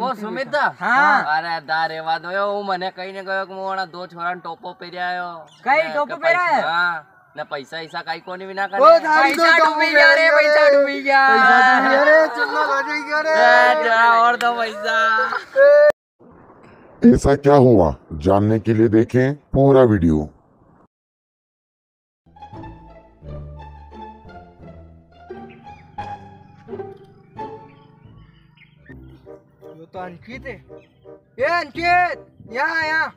ઓ સુમિત અરે દા રેવા દો હું મને કહીને ગયો કે હું હમણાં દો છોરાને ટોપો પહેર્યા કઈ ટોપો પહેર્યા? હા ને પૈસા ઈસા કઈ કોની વિના કરે પૈસા ડૂબી ગયા રે પૈસા ડૂબી ગયા એ, જરા और दो पैसा ऐसा क्या हुआ जानने के लिए देखें पूरा वीडियो ये तो अंकित है। ये अंकित! यहाँ यहाँ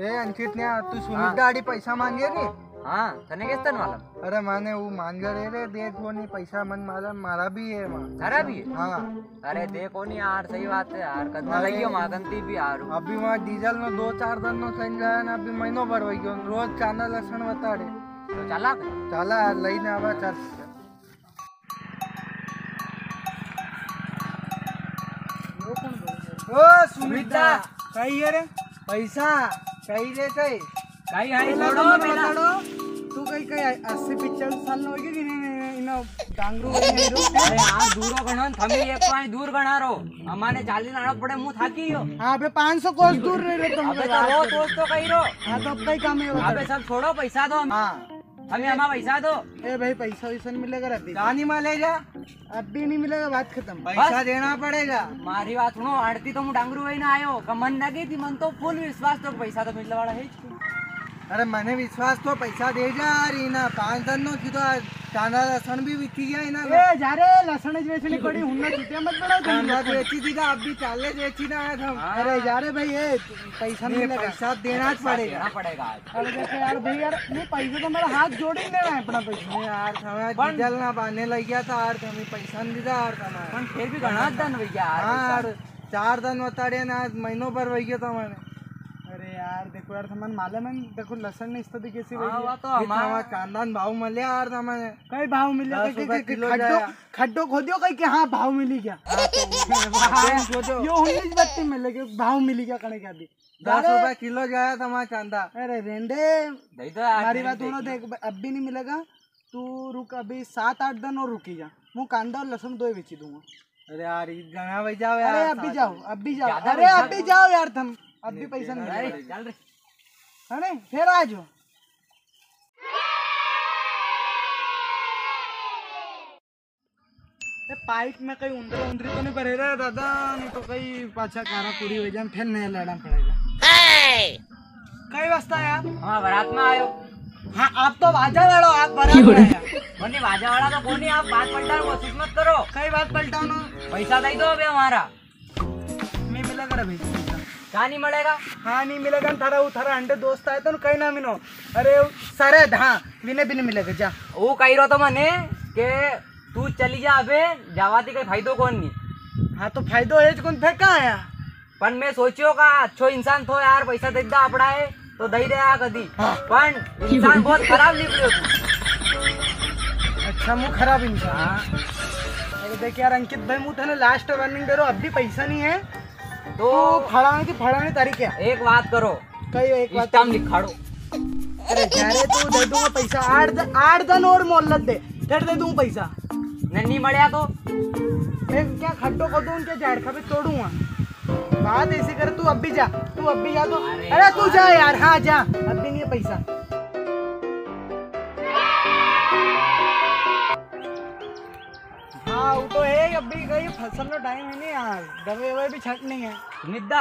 ए अंकित ने तू सुमित हाँ। गाड़ी पैसा मांगे रे हाँ तने किस मालूम? अरे माने वो मान गए रे दे कोनी पैसा मन मारा मारा भी है माँ तारा भी है? हाँ। अरे दे कोनी यार सही बात है यार कितना लगियो मागंती भी यार। अभी वहाँ डीजल में दो चार दिन नो सही गया ना अभी महीनों भर वही रोज चांदा लक्षण बता रहे तो चला चला लई आवा चल ओ सुमिता कही अरे पैसा कही रे कही? कही हाई लड़ो लड़ो तू कही कही अस्सी पिक्चर साल नो होगी कि इनो डांगरू अरे हाँ दूरो गणन थमी एक तो पाई दूर गणा रो। हमारे चाली नाड़ो पड़े मुँह थाकी हो हाँ, अबे 500 कोस दूर रे रे तुम अबे तो कोस हाँ, तो कही रो। हाँ तो कई काम है अबे सब छोड़ो पैसा दो। हाँ। हमें हमारा पैसा दो। ए भाई पैसा वैसा मिलेगा रे जानी माँ ले जा। मिलेगा अभी नहीं मिलेगा बात खत्म पैसा देना पड़ेगा મારી વાત સુનો આડતી તો હું ડાંગરું વહીને આવ્યો કે મન લાગી હતી મન તો ફૂલ વિશ્વાસ તો પૈસા તો મિલવા વાળા હે જ છું. अरे मैंने विश्वास तो पैसा दे जा रही ना पांच કાંદા લસણ બી વીખી ગયા એના એ જારે લસણ જ વેચણી પડી હું ના છૂટ્યા મત પડો કાંદા તો વેચી દીધા આપ ભી ચાલે જ વેચી ના આયા થા અરે જારે ભાઈ એ પૈસા नहीं लगा पैसा देना જ પડેગા પડેગા અરે દેખે યાર ભાઈ યાર મે પૈસા તો મારા હાથ જોડી ને આપણા પૈસા યાર તમે ડીઝલ ના બાને લઈ ગયા તા યાર તમે પૈસા ન દીધા યાર તમે પણ ફેર ભી ઘણા જ દાન વઈ ગયા યાર ચાર દાન વતાડ્યા ને આજ મહિનો પર વઈ ગયો તમને अरे यार देखो यार सामान माले मन देखो लसन नहीं ते कशी हा, वा तो आम्हा- तो कांदा भाव मिले यार सामान। कई भाव मिले दस रुपए किलो खड्डो जाया। खड्डो खोदियो कहीं कि हाँ भाव मिली क्या? हाँ, तो जो हाँ, जो यो उन्नीस बत्ती मिले क्यों भाव मिली क्या कने क्या दी दस रुपए किलो जाया तुम्हारा कांदा अरे रेंडे तो हमारी बात दोनों देख अब भी नहीं मिलेगा। तू रुक अभी सात आठ दिन और रुकी जा। मैं कांदा और लसन दो ही बेची दूँगा। अरे यार भाई जाओ यार अरे अभी जाओ अभी जाओ। अरे अभी जाओ यार तुम। अब भी पैसा नहीं चल रे अरे फिर आ जाओ पाइप में कई उंदर उंदरी तो नहीं पड़े रहा दादा नहीं तो कई पाछा कारा पूरी हो जाए फिर नया लड़ना पड़ेगा कई वास्ता यार हाँ बरात में आयो हाँ आप तो वाजा वालो आप बरात में आया बने वाजा वाला तो कोनी आप बात पलटा कोशिश मत करो कई बात पलटाओ ना पैसा दे दो अबे हमारा मैं मिला कर भाई कहाँ मिलेगा? हाँ नहीं मिलेगा थारा वो थारा अंडे दोस्त आए तो कहीं ना मिनो अरे सारे हाँ विने भी नहीं मिलेगा जा। वो कही रहो तो मने के तू चली जा अबे जावाती का फायदो कौन नहीं हाँ तो फायदो है कौन थे कहाँ आया पर मैं सोचियो का अच्छो इंसान थो यार पैसा देता अपना है तो दही रहा कदी हाँ। पर इंसान बहुत खराब निकलो। अच्छा मुँह खराब इंसान। हाँ। देखिए यार अंकित भाई मुँह थे लास्ट रनिंग करो अब भी पैसा नहीं है। તો तो फड़ाने की फड़ाने तारीख क्या એક વાત કરો कई एक बात સ્ટામ્પ लिखाड़ो अरे जारे तू दे दूंगा पैसा आठ द- आठ दिन और मोहल्लत दे फिर दे दूंगा पैसा ને નહીં મળ્યા તો मैं क्या खड्डो खोदूं उनके जाड़ खबे तोड़ूंगा बात ऐसी कर तू अब भी जा तू अब भी जा तो अरे अरे तू जा यार हाँ जा अब भी नहीं है पैसा वो तो है अभी कहीं फ़सल का टाइम है नहीं यार। दवाई ववाई भी छट नहीं है। निद्दा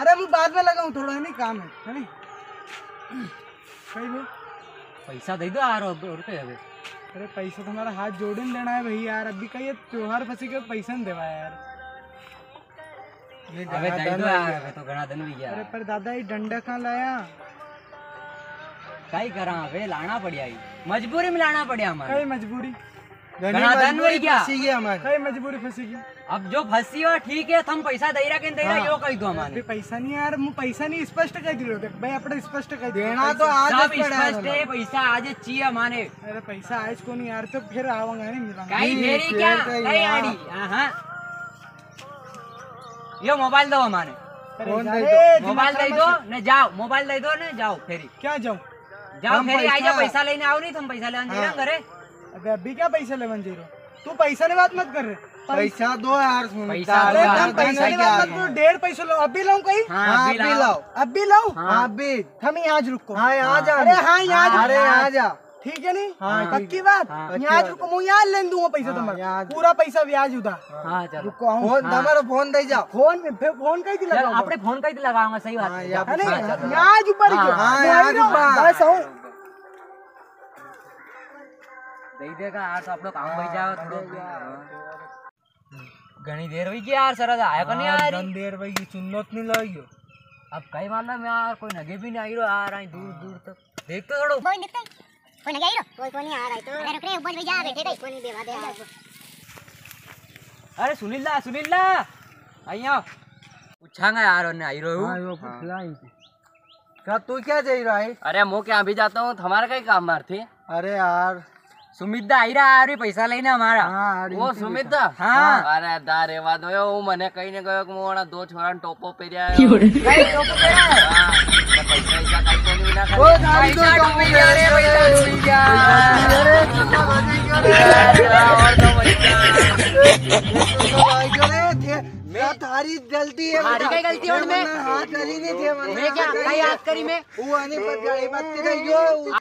अरे वो बाद में लगाऊ थोड़ा है नहीं काम है है नहीं? कहीं भी पैसा दे दो यार रुपये अभी। अरे पैसा तो हमारा हाथ जोड़े लेना है भाई यार अभी कहीं त्योहार फंसे के पैसा नहीं देवा यार। अबे दे दो यार अबे तो घना दिन भी गया। अरे पर दादा ये डंडा कहाँ लाया? काई करा अबे लाना पड़िया मजबूरी में लाना पड़िया हमारे। कई मजबूरी। अब जो फंसी हो ठीक है तो तुम पैसा दे रहा दे रहा यो कह दो हमारे। पैसा नहीं यार पैसा नहीं स्पष्ट कह दिलो। भाई अपने स्पष्ट कह देना तो आज स्पष्ट है पैसा आज चाहिए हमारे। अरे पैसा आज को नहीं यार तो फिर आवांगा नहीं मिला। कहीं मेरी क्या? कहीं आड़ी? हाँ यो मोबाइल दो हमारे। मोबाइल दे दो ने जाओ मोबाइल दे दो ने जाओ फेरी। क्या जाओ जाओ फेरी आ जाओ पैसा लेने आओ नहीं तो तुम पैसा लेने जाओ घरे। अबे अभी क्या पैसा लेवन ज़ीरो तू पैसा ने बात मत कर। रहे पैसा दो यार पैसा बात डेढ़ पैसा लो। अभी लाऊं कहीं? हाँ, अभी लाओ। अभी लाऊं? अभी हम यहाँ रुको। हाँ, हाँ। अरे हाँ यहाँ हाँ, अरे यहाँ ठीक है नहीं? हाँ, पक्की बात। यहाँ रुको मैं यहाँ ले दूँगा पैसा तुम्हारा। पूरा पैसा ब्याज उदा रुको फ़ोन तुम्हारा फ़ोन दे जाओ। फ़ोन फ़ोन कहीं लगाओ अपने फ़ोन कहीं लगाऊँगा सही बात है यहाँ ऊपर तो हाँ, घनी देर યાર તો આપણો કામ થઈ જાવ થોડો ઘણી દેર વઈ ગઈ યાર अब कई मार मैं यार कोई नगे भी नहीं आई रो यार आई दूर दूर तक। देख तो थोड़ो। कोई निकल? कोई नगे आ रहा कोई कोई नहीं आ रहा तो। रुक रे ऊपर भी जा हाँ, बैठे कोई नहीं बेवा दे अरे सुनील ला सुनील ला आइया પૂછાંગા यार અને આઈ રહ્યો હા યો પૂછલાઈ क्या तू क्या जा रहा है? अरे मो क्या अभी जाता हूँ तुम्हारा कई काम मार थी अरे यार સુમિતદા આયરા આરે પૈસા લઈને અમારા ઓ સુમિતદા હા અરે દા રેવા દો હું મને કહીને ગયો કે હું દો છોરાને ટોપો પહેર્યા ટોપો પહેર્યા તારી ગલતી है કઈ ગલતી હોય મેં હા કરી નહીં થે મને મેં ક્યાં કઈ યાદ કરી મેં હું આની પર ગાડી બાત કરી ગયો